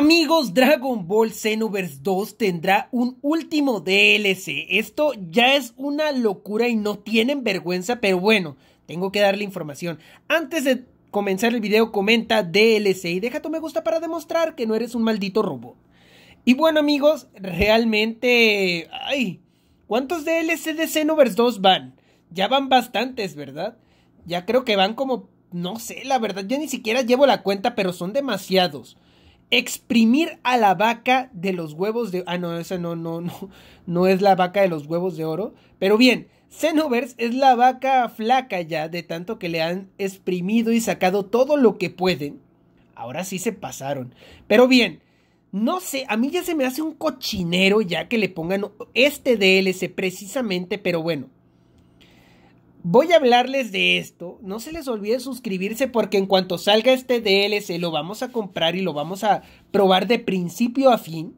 Amigos, Dragon Ball Xenoverse 2 tendrá un último DLC. Esto ya es una locura y no tienen vergüenza, pero bueno, tengo que darle información. Antes de comenzar el video, comenta DLC y deja tu me gusta para demostrar que no eres un maldito robot. Y bueno, amigos, realmente... ¡Ay! ¿Cuántos DLC de Xenoverse 2 van? Ya van bastantes, ¿verdad? Ya creo que van como... No sé, la verdad, ya ni siquiera llevo la cuenta, pero son demasiados exprimir a la vaca de los huevos de... Ah, no, esa no, no, no, no es la vaca de los huevos de oro. Pero bien, Xenoverse es la vaca flaca ya de tanto que le han exprimido y sacado todo lo que pueden. Ahora sí se pasaron. Pero bien, no sé, a mí ya se me hace un cochinero ya que le pongan este DLC precisamente, pero bueno. Voy a hablarles de esto. No se les olvide suscribirse porque en cuanto salga este DLC lo vamos a comprar y lo vamos a probar de principio a fin.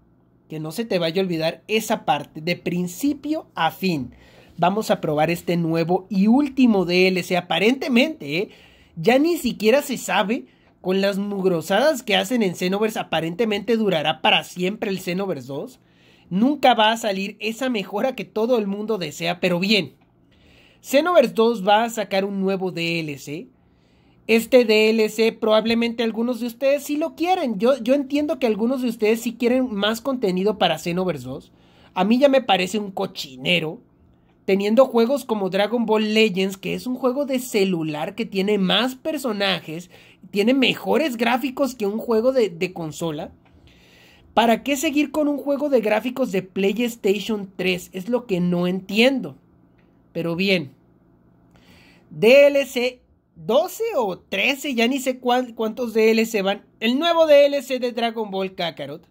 Que no se te vaya a olvidar esa parte. De principio a fin. Vamos a probar este nuevo y último DLC. Aparentemente, ¿eh? ya ni siquiera se sabe. Con las mugrosadas que hacen en Xenoverse, aparentemente durará para siempre el Xenoverse 2. Nunca va a salir esa mejora que todo el mundo desea, pero bien. Xenoverse 2 va a sacar un nuevo DLC. Este DLC probablemente algunos de ustedes sí lo quieren. Yo, yo entiendo que algunos de ustedes sí quieren más contenido para Xenoverse 2. A mí ya me parece un cochinero. Teniendo juegos como Dragon Ball Legends, que es un juego de celular que tiene más personajes, tiene mejores gráficos que un juego de, de consola. ¿Para qué seguir con un juego de gráficos de PlayStation 3? Es lo que no entiendo. Pero bien. DLC 12 o 13, ya ni sé cuántos DLC van. El nuevo DLC de Dragon Ball Kakarot.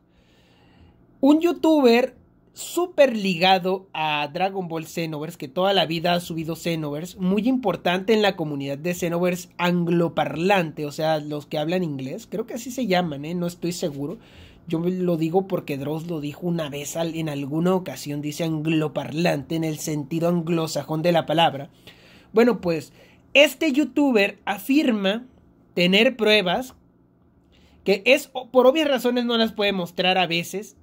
Un youtuber súper ligado a Dragon Ball Xenoverse, que toda la vida ha subido Xenoverse, muy importante en la comunidad de Xenoverse angloparlante, o sea, los que hablan inglés, creo que así se llaman, ¿eh? no estoy seguro. Yo lo digo porque Dross lo dijo una vez en alguna ocasión, dice angloparlante en el sentido anglosajón de la palabra. Bueno, pues este youtuber afirma tener pruebas que es por obvias razones no las puede mostrar a veces,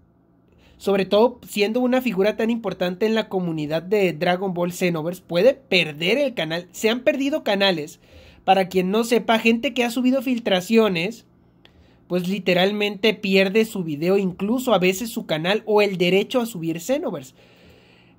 sobre todo siendo una figura tan importante en la comunidad de Dragon Ball Xenoverse, puede perder el canal. Se han perdido canales. Para quien no sepa, gente que ha subido filtraciones pues literalmente pierde su video, incluso a veces su canal o el derecho a subir Xenoverse.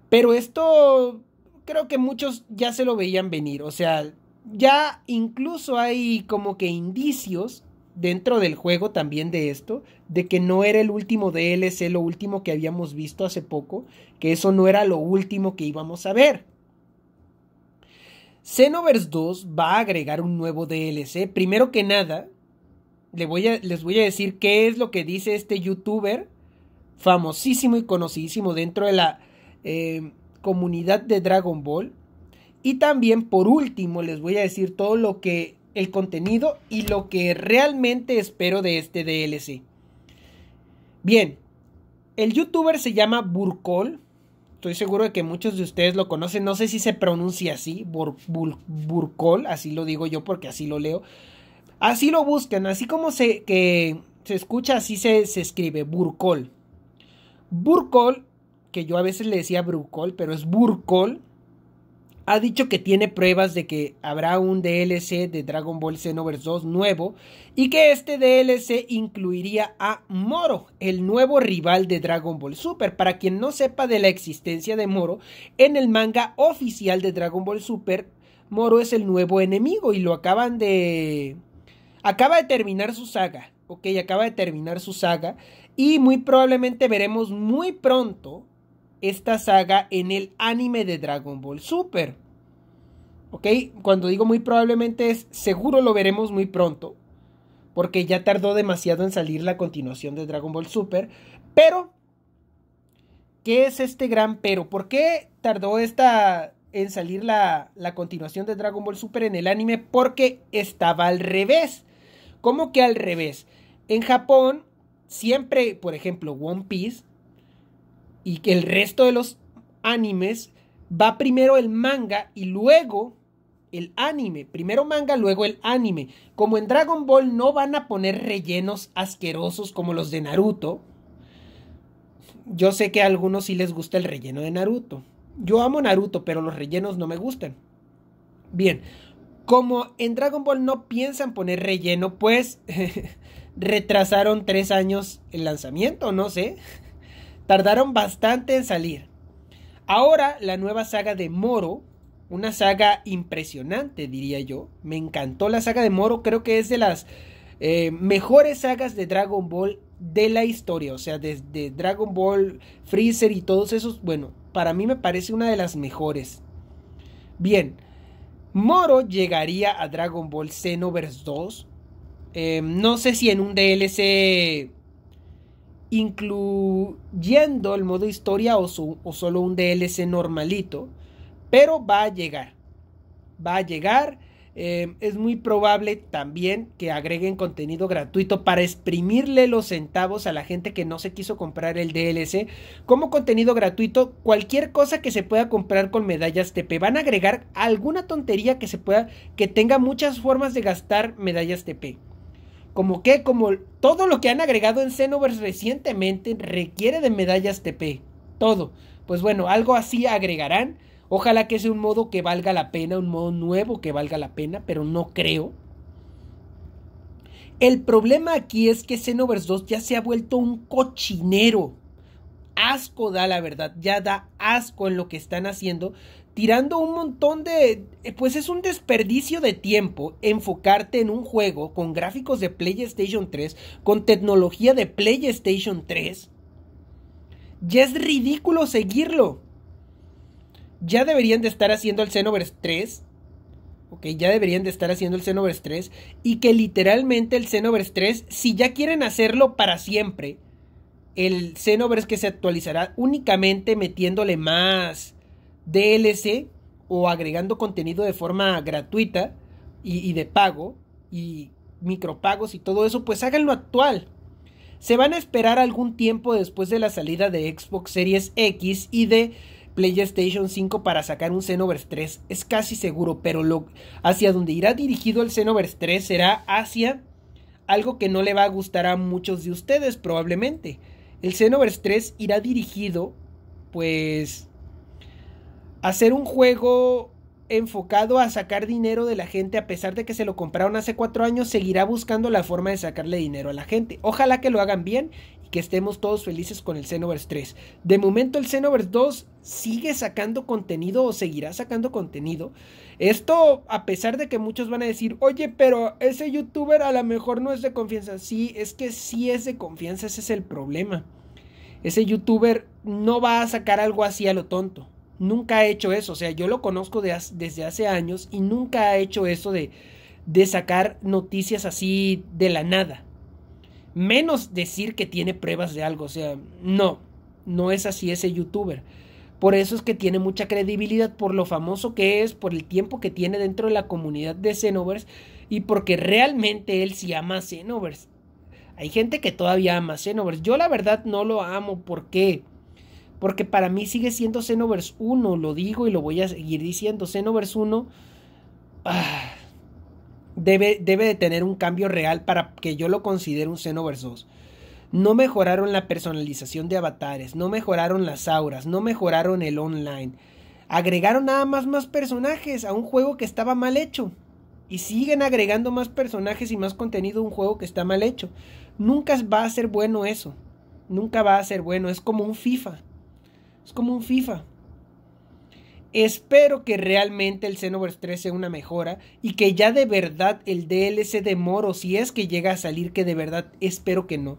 Pero esto creo que muchos ya se lo veían venir, o sea, ya incluso hay como que indicios dentro del juego también de esto, de que no era el último DLC, lo último que habíamos visto hace poco, que eso no era lo último que íbamos a ver. Xenoverse 2 va a agregar un nuevo DLC, primero que nada, voy a, les voy a decir qué es lo que dice este youtuber famosísimo y conocidísimo dentro de la eh, comunidad de Dragon Ball. Y también por último les voy a decir todo lo que el contenido y lo que realmente espero de este DLC. Bien, el youtuber se llama Burkol. Estoy seguro de que muchos de ustedes lo conocen. No sé si se pronuncia así, Burkol, así lo digo yo porque así lo leo. Así lo buscan, así como se, que se escucha, así se, se escribe, Burcol. Burcol, que yo a veces le decía Burcol, pero es Burcol, ha dicho que tiene pruebas de que habrá un DLC de Dragon Ball Xenoverse 2 nuevo y que este DLC incluiría a Moro, el nuevo rival de Dragon Ball Super. Para quien no sepa de la existencia de Moro, en el manga oficial de Dragon Ball Super, Moro es el nuevo enemigo y lo acaban de Acaba de terminar su saga, ok, acaba de terminar su saga y muy probablemente veremos muy pronto esta saga en el anime de Dragon Ball Super. ¿Ok? Cuando digo muy probablemente es seguro lo veremos muy pronto. Porque ya tardó demasiado en salir la continuación de Dragon Ball Super. Pero, ¿qué es este gran pero? ¿Por qué tardó esta en salir la, la continuación de Dragon Ball Super en el anime? Porque estaba al revés. ¿Cómo que al revés? En Japón, siempre, por ejemplo, One Piece y que el resto de los animes va primero el manga y luego el anime. Primero manga, luego el anime. Como en Dragon Ball no van a poner rellenos asquerosos como los de Naruto. Yo sé que a algunos sí les gusta el relleno de Naruto. Yo amo Naruto, pero los rellenos no me gustan. Bien, como en Dragon Ball no piensan poner relleno, pues retrasaron tres años el lanzamiento, no sé. Tardaron bastante en salir. Ahora la nueva saga de Moro, una saga impresionante diría yo. Me encantó la saga de Moro, creo que es de las eh, mejores sagas de Dragon Ball de la historia. O sea, desde Dragon Ball, Freezer y todos esos, bueno, para mí me parece una de las mejores. Bien, Moro llegaría a Dragon Ball Xenoverse 2. Em, no sé si en un DLC incluyendo el modo historia o, o solo un DLC normalito. Pero va a llegar. Va a llegar. Eh, es muy probable también que agreguen contenido gratuito para exprimirle los centavos a la gente que no se quiso comprar el DLC. Como contenido gratuito, cualquier cosa que se pueda comprar con medallas TP. Van a agregar alguna tontería que se pueda, que tenga muchas formas de gastar medallas TP. Como que, como todo lo que han agregado en Xenoverse recientemente requiere de medallas TP. Todo. Pues bueno, algo así agregarán. Ojalá que sea un modo que valga la pena, un modo nuevo que valga la pena, pero no creo. El problema aquí es que Xenoverse 2 ya se ha vuelto un cochinero. Asco da la verdad, ya da asco en lo que están haciendo, tirando un montón de... Pues es un desperdicio de tiempo enfocarte en un juego con gráficos de PlayStation 3, con tecnología de PlayStation 3. Ya es ridículo seguirlo ya deberían de estar haciendo el Xenoverse 3. Ok, ya deberían de estar haciendo el Xenoverse 3. Y que literalmente el Xenoverse 3, si ya quieren hacerlo para siempre, el Xenoverse que se actualizará únicamente metiéndole más DLC o agregando contenido de forma gratuita y, y de pago y micropagos y todo eso, pues háganlo actual. Se van a esperar algún tiempo después de la salida de Xbox Series X y de PlayStation 5 para sacar un Xenoverse 3. Es casi seguro, pero lo, hacia donde irá dirigido el Xenoverse 3 será hacia algo que no le va a gustar a muchos de ustedes probablemente. El Xenoverse 3 irá dirigido pues a hacer un juego enfocado a sacar dinero de la gente a pesar de que se lo compraron hace cuatro años, seguirá buscando la forma de sacarle dinero a la gente. Ojalá que lo hagan bien que estemos todos felices con el Xenoverse 3. De momento el Xenoverse 2 sigue sacando contenido o seguirá sacando contenido. Esto a pesar de que muchos van a decir, oye, pero ese youtuber a lo mejor no es de confianza. Sí, es que sí es de confianza, ese es el problema. Ese youtuber no va a sacar algo así a lo tonto. Nunca ha hecho eso. O sea, yo lo conozco desde hace años y nunca ha hecho eso de, de sacar noticias así de la nada menos decir que tiene pruebas de algo. O sea, no, no es así ese youtuber. Por eso es que tiene mucha credibilidad por lo famoso que es, por el tiempo que tiene dentro de la comunidad de Xenoverse y porque realmente él sí ama Xenoverse. Hay gente que todavía ama Xenoverse. Yo la verdad no lo amo. ¿Por qué? Porque para mí sigue siendo Xenoverse 1. Lo digo y lo voy a seguir diciendo. Xenoverse 1. Ah, debe, de tener un cambio real para que yo lo considere un Xenoverse 2. No mejoraron la personalización de avatares, no mejoraron las auras, no mejoraron el online. Agregaron nada más más personajes a un juego que estaba mal hecho. Y siguen agregando más personajes y más contenido a un juego que está mal hecho. Nunca va a ser bueno eso. Nunca va a ser bueno. Es como un FIFA. Es como un FIFA. Espero que realmente el Xenoverse 3 sea una mejora y que ya de verdad el DLC de Moro, si es que llega a salir, que de verdad espero que no.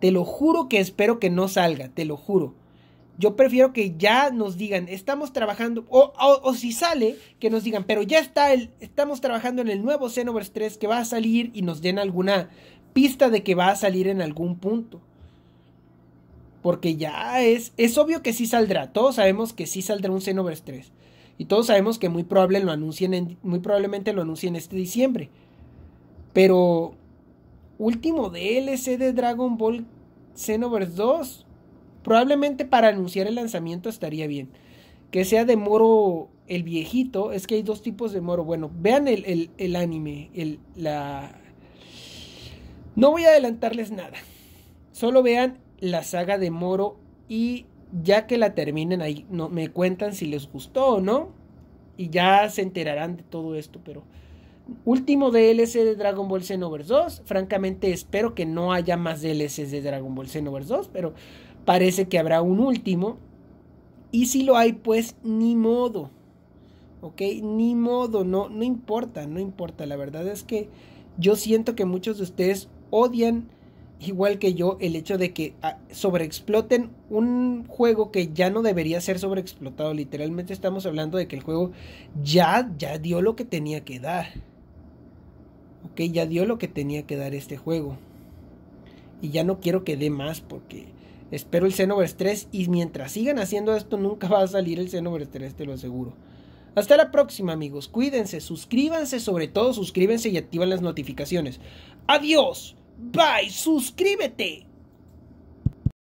Te lo juro que espero que no salga, te lo juro. Yo prefiero que ya nos digan, estamos trabajando, o, o, si sale, que nos digan, pero ya está, el, estamos trabajando en el nuevo Xenoverse 3 que va a salir y nos den alguna pista de que va a salir en algún punto. Porque ya es, es obvio que sí saldrá. Todos sabemos que sí saldrá un Xenoverse 3. Y todos sabemos que muy, probable lo anuncien muy probablemente lo anuncien este diciembre. Pero último DLC de Dragon Ball Xenoverse 2. Probablemente para anunciar el lanzamiento estaría bien. Que sea de Moro el viejito, es que hay dos tipos de Moro. Bueno, vean el, el anime, el, la... No voy a adelantarles nada. Solo vean la saga de Moro y ya que la terminen ahí, no, me cuentan si les gustó o no. Y ya se enterarán de todo esto, pero último DLC de Dragon Ball Xenoverse 2. Francamente espero que no haya más DLCs de Dragon Ball Xenoverse 2, pero parece que habrá un último. Y si lo hay, pues ni modo. ¿Ok? Ni modo, no, no importa, no importa. La verdad es que yo siento que muchos de ustedes odian, igual que yo, el hecho de que ah, sobreexploten un juego que ya no debería ser sobreexplotado. Literalmente estamos hablando de que el juego ya, ya dio lo que tenía que dar. Ok, ya dio lo que tenía que dar este juego. Y ya no quiero que dé más porque espero el Xenoverse 3 y mientras sigan haciendo esto nunca va a salir el Xenoverse 3, te lo aseguro. Hasta la próxima amigos, cuídense, suscríbanse, sobre todo suscríbanse y activan las notificaciones. Adiós, bye, suscríbete.